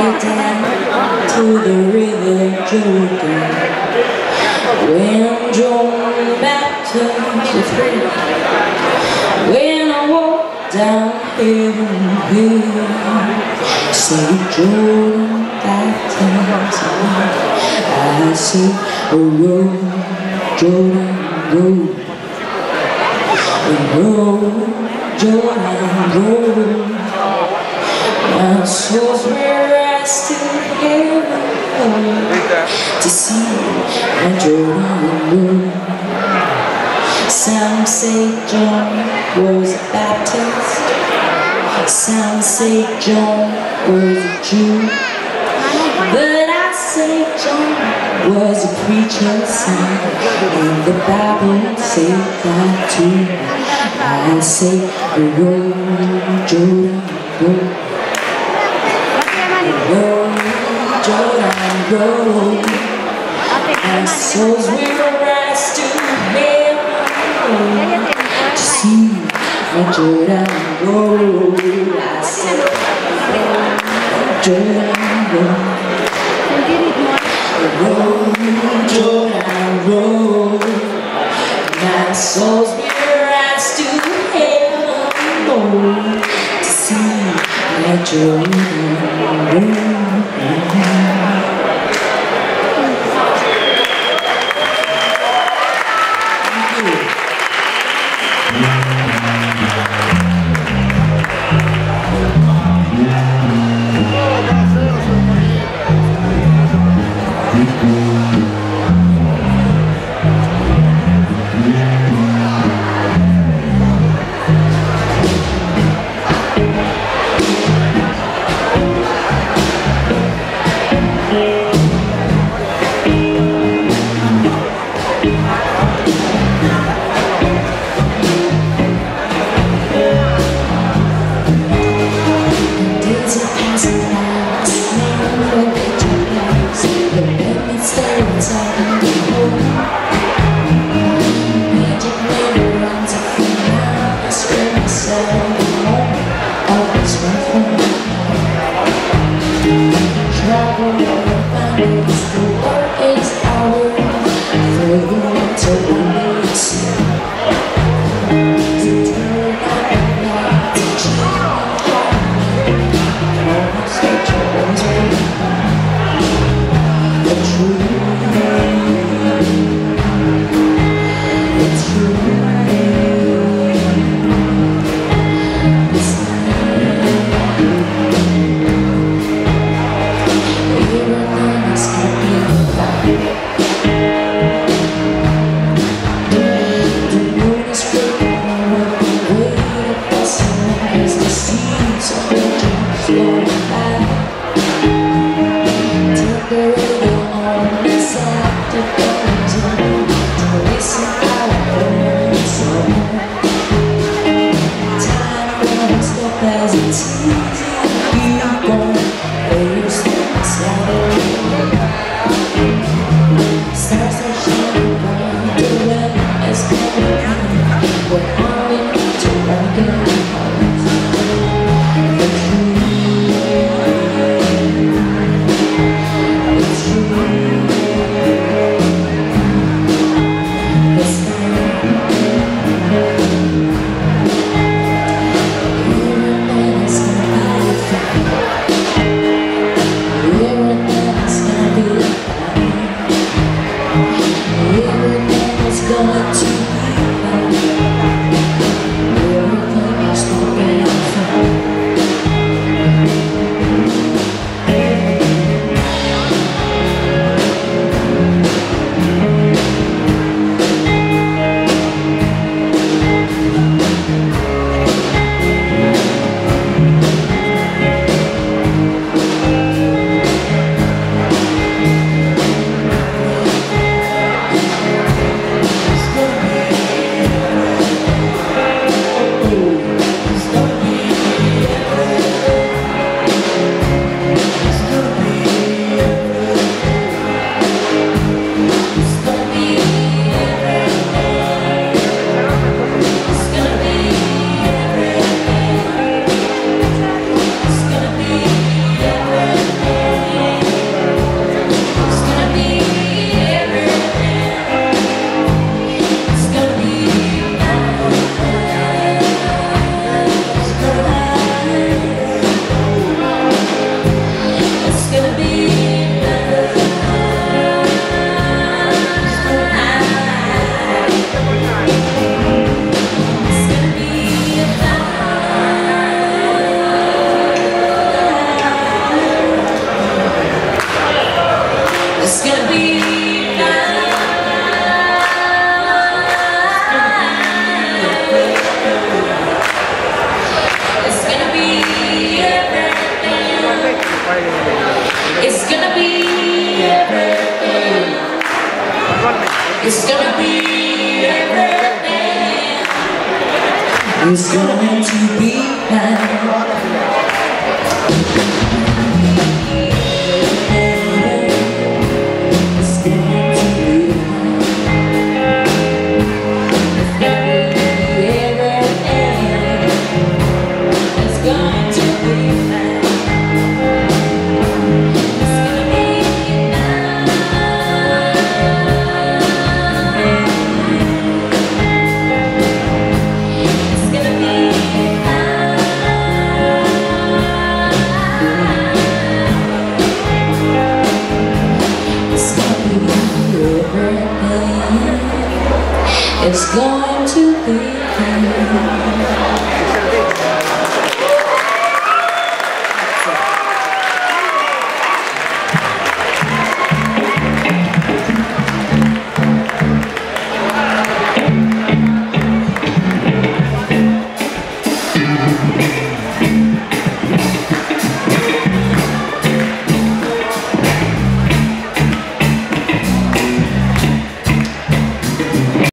To the river Jordan. When John Baptist was free When I walk down heaven hill Say Jordan Baptist. I see say roll Jordan roll Roll Jordan roll My soul's rest in heaven to see a Jordan moon. Some say John was a Baptist, some say John was a Jew, but I say John was a preacher's son, and the Bible say that too. I say, the roll, Jordan, roll. Roll. My souls will rise to heaven to see my Jordan roll. I said, Jordan roll, roll, Jordan roll. My souls will rise to heaven to see my Jordan roll. going to It's gonna be everything. It's going to be fine.